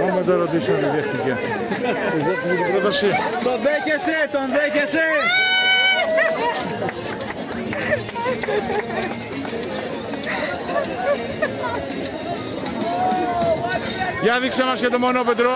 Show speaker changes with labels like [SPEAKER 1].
[SPEAKER 1] Πάμε να το ρωτήσουμε αν δέχτηκε. Δέχτηκε την πρόταση.
[SPEAKER 2] Τον δέχεσαι, τον δέχεσαι.
[SPEAKER 1] Για δείξε μας και το μονόπετρο.